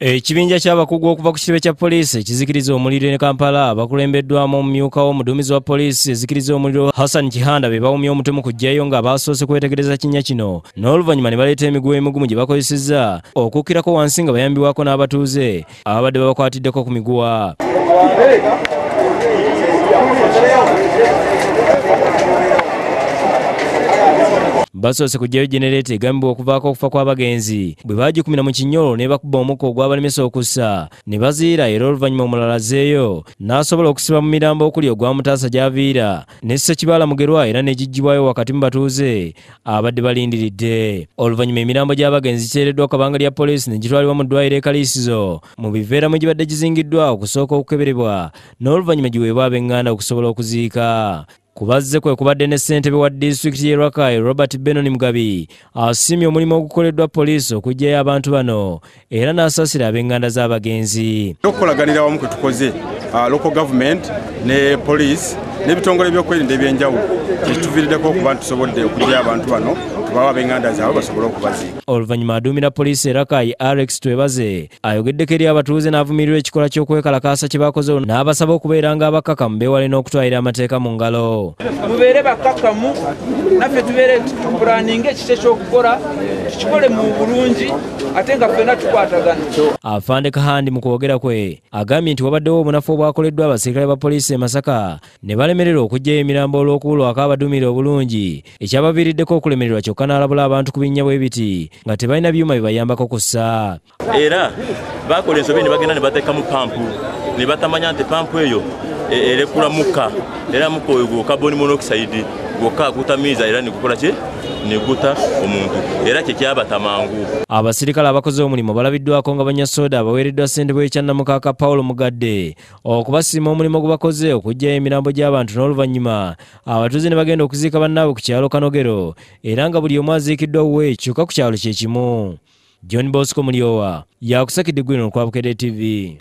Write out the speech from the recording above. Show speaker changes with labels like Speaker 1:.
Speaker 1: ekibinja ky'abakugu okuva ku kitebe kya poliisi ekizikiriza omuliro ne kampala bakulembeddwamu omumyuka w'omuduumizi wa poliisi ezikiriza omuliro hassan kihanda be bawumya omutemu kujjayo nga baasoose kwetegereza kinnya kino. N'oluvannyuma ne baleeta emiguwa emigumu gye bakozesezza okukkirako wansi nga bayambibwako n'abatuuze ababadde babakwatiddeko ku miguwa basoose kujjayo genereeta egambibwa okuvaako okufa kw'abagenzi. Bwe baagikumira mu kinyolo ne bakuba omukka ogwabalemesa okussa ne baziira era oluvannyuma omulala azzeeyo. N'asobola okusiba mu mirambo okuli ogwamutaasa gy'aviira ne ssekibaala mugerwa era ne giggyibwayo wakati mu batuuze abadde balindiridde. Oluvannyuma emirambo gy'abagenzi giteereddwa ku kabanga lya poliisi ne gitwalibwa mu ddwaliro ekaliisizo mu biveera mwe gibadde gizingiddwa okusooka okukeberebwa n'oluvannyuma giweebwa ab'eŋŋanda okusobola okuziika kubazze kwe kubadde ne ssentebe wa disitulikiti y'e rakai robert benon mugabi asiimye omulimu ogukoleddwa poliisi okuggyayo abantu bano era n'asaasira ab'eŋŋanda z'abagenzi.
Speaker 2: Okukolaganira wamu kwe tukoze local government ne poliisi n'ebitongole byokwerinda ebyenjawulo kyekituviiriddeko okuba ntusobodde okugyayo abantu bano tubawa ab'eŋŋanda zaabwe basobole okubaziika.
Speaker 1: Oluvannyuma aduumira poliisi e rakai alex twebaze ayogeddeko eri abatuuze n'avumirirwa ekikolwa ky'okwekalakaasa kye bakoze n'abasaba okubeera nga abakakamu beewale n'okutwalira amateeka mu ngalo.
Speaker 3: Mubeere bakkakkamu naffe tubeere tupulaninga ekiki ekyokukola tukikole mu bulungi ate nga ffenna tukwatagana.
Speaker 1: Afande kahandi mu kwogera kwe agambye nti wabaddewo obunafu obwakoleddwa abasirikale ba poliisi e masaka ne balemererwa okuggyayo emirambo olw'okuwulwako abaduumira obulungi. Ekyabaviiriddeko okulemererwa kyokka n'alabula abantu ku binnya bwe biti nga tebalina byuma bibayambako kussa
Speaker 4: era bakola ensobi ne bagenda ne bateekamu pampu ne batamanya nti pampu eyo erekula mukka. Era mukka oyo gwokka boni monoxide gwokka agutamiiza era negukola ki neguta omuntu. Era kyekyabata mangu.
Speaker 1: Abasirikale abakoze omulimu balabiddwako nga banya soda abaweereddwa ssente bw'ekyannamukaaka pawulo mugadde okubasiima omulimu gwe bakoze okuggyayo emirambo gy'abantu n'oluvannyuma. Abatuuze ne bagenda okuziika bannaabwe ku kyalo kanogero era nga buli omu aziikiddwa wuwe kyokka ku kyalo kye kimu. John bosco mulyowa yakusakidde gwino okwabukedde tv